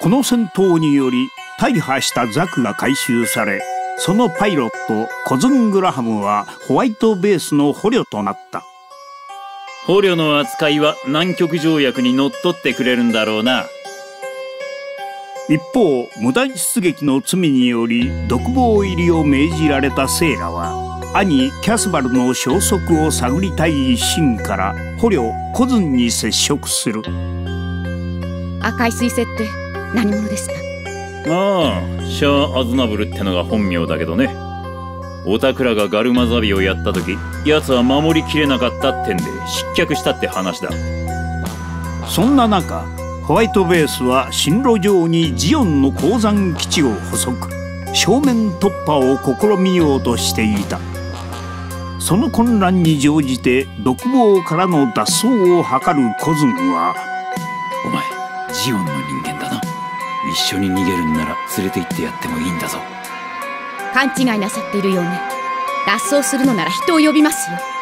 この戦闘により大破したザクが回収されそのパイロットコズングラハムはホワイトベースの捕虜となった。捕虜の扱いは南極条約にのっとってくれるんだろうな。一方無断出撃の罪により独房入りを命じられたセイラは兄キャスバルの消息を探りたい一心から捕虜コズンに接触する。赤い彗星って何者ですか？ああシャア・アズナブルってのが本名だけどね。オタクらがガルマザビをやった時奴は守りきれなかったってんで失脚したって話だ。そんな中ホワイトベースは進路上にジオンの鉱山基地を捕捉正面突破を試みようとしていた。その混乱に乗じて独房からの脱走を図るコズンはお前ジオンの人間だな一緒に逃げるんなら連れて行ってやってもいいんだぞ。勘違いなさっているようね。脱走するのなら人を呼びますよ。